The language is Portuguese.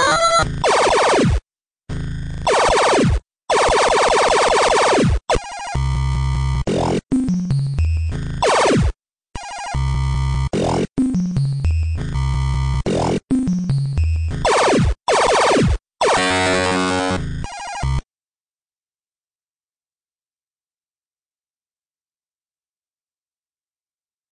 Ah!